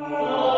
Oh.